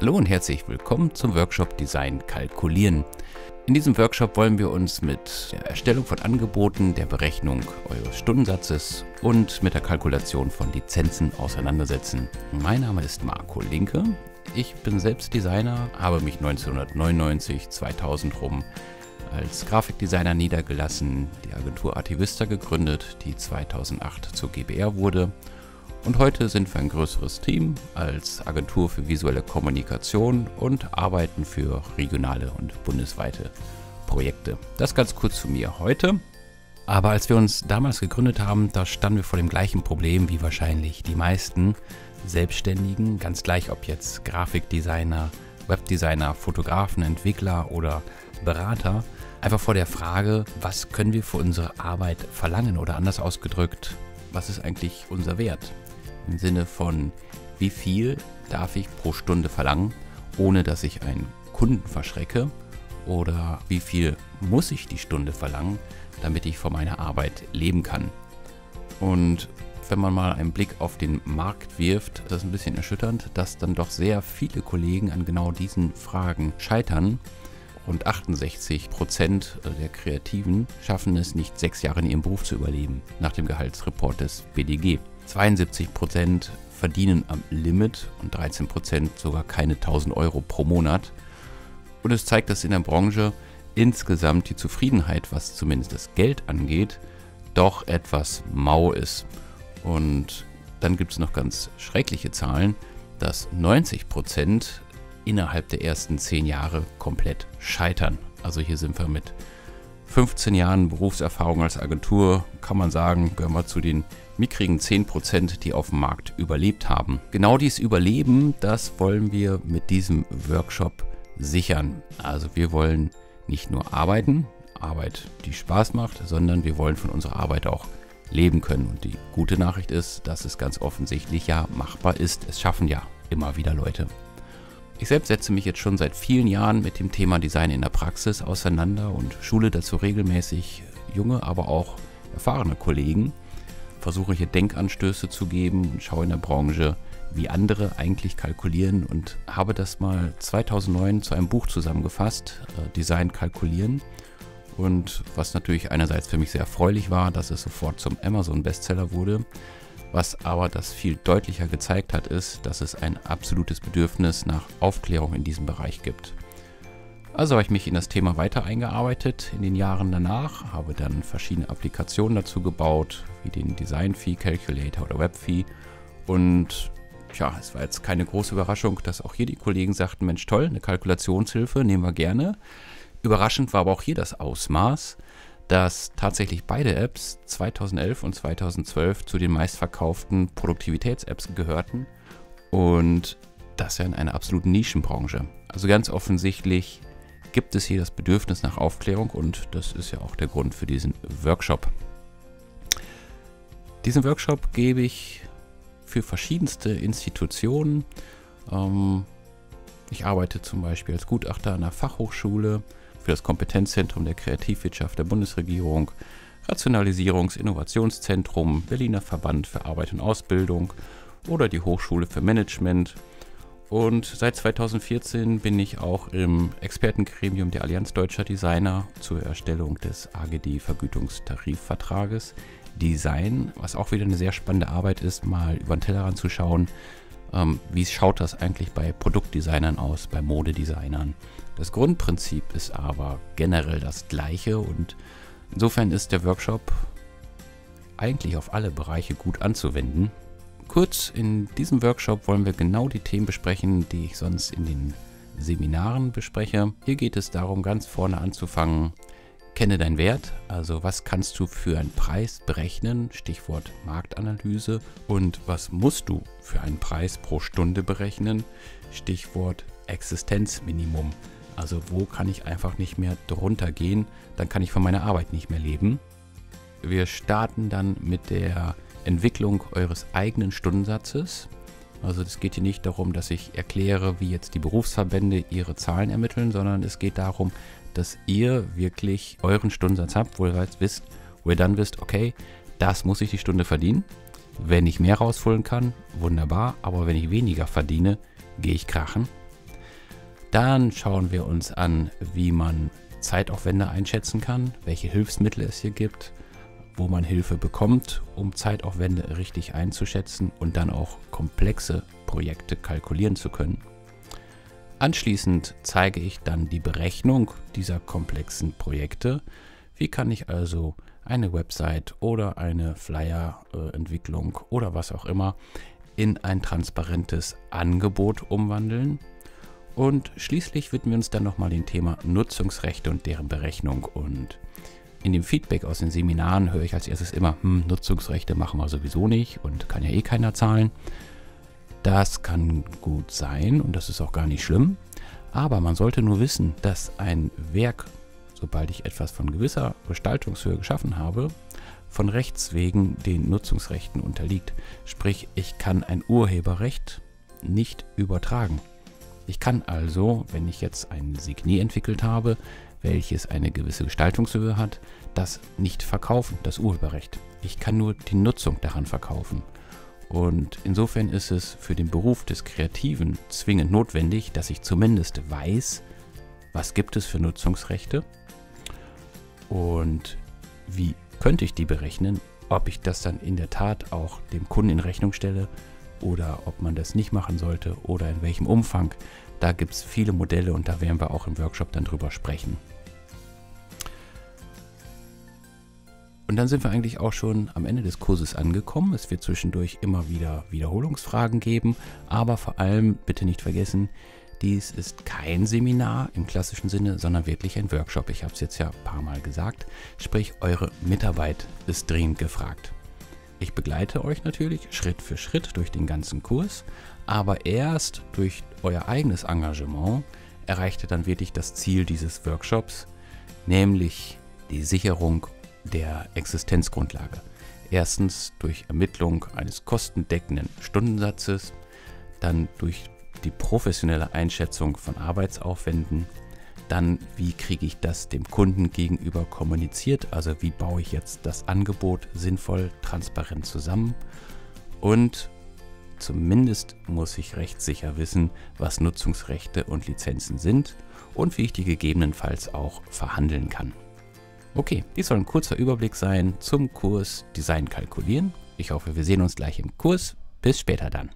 Hallo und herzlich willkommen zum Workshop Design Kalkulieren. In diesem Workshop wollen wir uns mit der Erstellung von Angeboten, der Berechnung eures Stundensatzes und mit der Kalkulation von Lizenzen auseinandersetzen. Mein Name ist Marco Linke. Ich bin selbst Designer, habe mich 1999, 2000 rum als Grafikdesigner niedergelassen, die Agentur Artivista gegründet, die 2008 zur GBR wurde und heute sind wir ein größeres Team als Agentur für visuelle Kommunikation und arbeiten für regionale und bundesweite Projekte. Das ganz kurz zu mir heute. Aber als wir uns damals gegründet haben, da standen wir vor dem gleichen Problem wie wahrscheinlich die meisten Selbstständigen, ganz gleich ob jetzt Grafikdesigner, Webdesigner, Fotografen, Entwickler oder Berater, einfach vor der Frage, was können wir für unsere Arbeit verlangen oder anders ausgedrückt, was ist eigentlich unser Wert? Im Sinne von, wie viel darf ich pro Stunde verlangen, ohne dass ich einen Kunden verschrecke oder wie viel muss ich die Stunde verlangen, damit ich von meiner Arbeit leben kann. Und wenn man mal einen Blick auf den Markt wirft, ist das ein bisschen erschütternd, dass dann doch sehr viele Kollegen an genau diesen Fragen scheitern. Rund 68 Prozent der Kreativen schaffen es nicht, sechs Jahre in ihrem Beruf zu überleben, nach dem Gehaltsreport des BDG. 72 Prozent verdienen am Limit und 13 Prozent sogar keine 1000 Euro pro Monat. Und es zeigt, dass in der Branche insgesamt die Zufriedenheit, was zumindest das Geld angeht, doch etwas mau ist. Und dann gibt es noch ganz schreckliche Zahlen, dass 90 Prozent innerhalb der ersten 10 Jahre komplett scheitern. Also hier sind wir mit 15 Jahren Berufserfahrung als Agentur, kann man sagen, gehören wir zu den mickrigen 10%, die auf dem Markt überlebt haben. Genau dieses Überleben, das wollen wir mit diesem Workshop sichern. Also wir wollen nicht nur arbeiten, Arbeit, die Spaß macht, sondern wir wollen von unserer Arbeit auch leben können. Und die gute Nachricht ist, dass es ganz offensichtlich ja machbar ist. Es schaffen ja immer wieder Leute. Ich selbst setze mich jetzt schon seit vielen Jahren mit dem Thema Design in der Praxis auseinander und schule dazu regelmäßig junge, aber auch erfahrene Kollegen versuche hier Denkanstöße zu geben und schaue in der Branche, wie andere eigentlich kalkulieren und habe das mal 2009 zu einem Buch zusammengefasst, äh, Design kalkulieren. Und was natürlich einerseits für mich sehr erfreulich war, dass es sofort zum Amazon-Bestseller wurde. Was aber das viel deutlicher gezeigt hat, ist, dass es ein absolutes Bedürfnis nach Aufklärung in diesem Bereich gibt. Also habe ich mich in das Thema weiter eingearbeitet in den Jahren danach, habe dann verschiedene Applikationen dazu gebaut, wie den Design Fee Calculator oder Web Fee. Und ja, es war jetzt keine große Überraschung, dass auch hier die Kollegen sagten, Mensch toll, eine Kalkulationshilfe nehmen wir gerne. Überraschend war aber auch hier das Ausmaß, dass tatsächlich beide Apps 2011 und 2012 zu den meistverkauften Produktivitäts-Apps gehörten. Und das ja in einer absoluten Nischenbranche. Also ganz offensichtlich gibt es hier das Bedürfnis nach Aufklärung und das ist ja auch der Grund für diesen Workshop. Diesen Workshop gebe ich für verschiedenste Institutionen. Ähm, ich arbeite zum Beispiel als Gutachter an der Fachhochschule für das Kompetenzzentrum der Kreativwirtschaft der Bundesregierung, Rationalisierungs-, Innovationszentrum, Berliner Verband für Arbeit und Ausbildung oder die Hochschule für Management. Und seit 2014 bin ich auch im Expertengremium der Allianz Deutscher Designer zur Erstellung des AGD-Vergütungstarifvertrages Design, was auch wieder eine sehr spannende Arbeit ist, mal über den Tellerrand zu schauen, ähm, wie schaut das eigentlich bei Produktdesignern aus, bei Modedesignern. Das Grundprinzip ist aber generell das gleiche und insofern ist der Workshop eigentlich auf alle Bereiche gut anzuwenden. Kurz, in diesem Workshop wollen wir genau die Themen besprechen, die ich sonst in den Seminaren bespreche. Hier geht es darum, ganz vorne anzufangen. Kenne deinen Wert, also was kannst du für einen Preis berechnen, Stichwort Marktanalyse. Und was musst du für einen Preis pro Stunde berechnen, Stichwort Existenzminimum. Also wo kann ich einfach nicht mehr drunter gehen, dann kann ich von meiner Arbeit nicht mehr leben. Wir starten dann mit der Entwicklung eures eigenen Stundensatzes. Also es geht hier nicht darum, dass ich erkläre, wie jetzt die Berufsverbände ihre Zahlen ermitteln, sondern es geht darum, dass ihr wirklich euren Stundensatz habt, wo ihr jetzt wisst, wo ihr dann wisst, okay, das muss ich die Stunde verdienen. Wenn ich mehr rausholen kann, wunderbar, aber wenn ich weniger verdiene, gehe ich krachen. Dann schauen wir uns an, wie man Zeitaufwände einschätzen kann, welche Hilfsmittel es hier gibt, wo man Hilfe bekommt, um Zeitaufwände richtig einzuschätzen und dann auch komplexe Projekte kalkulieren zu können. Anschließend zeige ich dann die Berechnung dieser komplexen Projekte. Wie kann ich also eine Website oder eine Flyer-Entwicklung oder was auch immer in ein transparentes Angebot umwandeln. Und schließlich widmen wir uns dann nochmal dem Thema Nutzungsrechte und deren Berechnung. Und in dem Feedback aus den Seminaren höre ich als erstes immer, hm, Nutzungsrechte machen wir sowieso nicht und kann ja eh keiner zahlen. Das kann gut sein und das ist auch gar nicht schlimm. Aber man sollte nur wissen, dass ein Werk, sobald ich etwas von gewisser Gestaltungshöhe geschaffen habe, von Rechts wegen den Nutzungsrechten unterliegt. Sprich, ich kann ein Urheberrecht nicht übertragen. Ich kann also, wenn ich jetzt ein Signet entwickelt habe, welches eine gewisse Gestaltungshöhe hat, das nicht verkaufen, das Urheberrecht. Ich kann nur die Nutzung daran verkaufen. Und insofern ist es für den Beruf des Kreativen zwingend notwendig, dass ich zumindest weiß, was gibt es für Nutzungsrechte und wie könnte ich die berechnen, ob ich das dann in der Tat auch dem Kunden in Rechnung stelle oder ob man das nicht machen sollte oder in welchem Umfang. Da gibt es viele Modelle und da werden wir auch im Workshop dann drüber sprechen. Und dann sind wir eigentlich auch schon am Ende des Kurses angekommen. Es wird zwischendurch immer wieder Wiederholungsfragen geben, aber vor allem bitte nicht vergessen, dies ist kein Seminar im klassischen Sinne, sondern wirklich ein Workshop. Ich habe es jetzt ja ein paar Mal gesagt. Sprich, eure Mitarbeit ist dringend gefragt. Ich begleite euch natürlich Schritt für Schritt durch den ganzen Kurs, aber erst durch euer eigenes Engagement erreicht ihr dann wirklich das Ziel dieses Workshops, nämlich die Sicherung der Existenzgrundlage. Erstens durch Ermittlung eines kostendeckenden Stundensatzes, dann durch die professionelle Einschätzung von Arbeitsaufwänden, dann wie kriege ich das dem Kunden gegenüber kommuniziert, also wie baue ich jetzt das Angebot sinnvoll, transparent zusammen und zumindest muss ich rechtssicher wissen, was Nutzungsrechte und Lizenzen sind und wie ich die gegebenenfalls auch verhandeln kann. Okay, dies soll ein kurzer Überblick sein zum Kurs Design kalkulieren. Ich hoffe, wir sehen uns gleich im Kurs. Bis später dann.